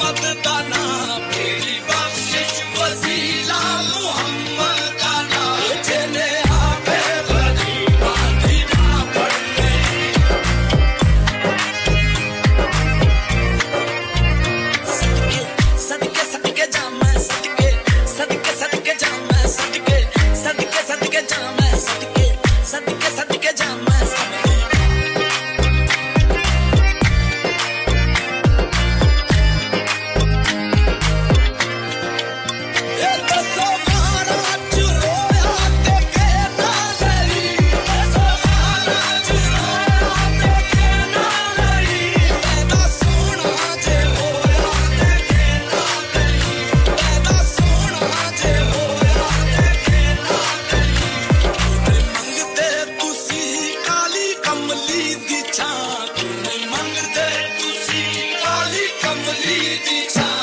मतदाना Leave me time.